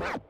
Ha!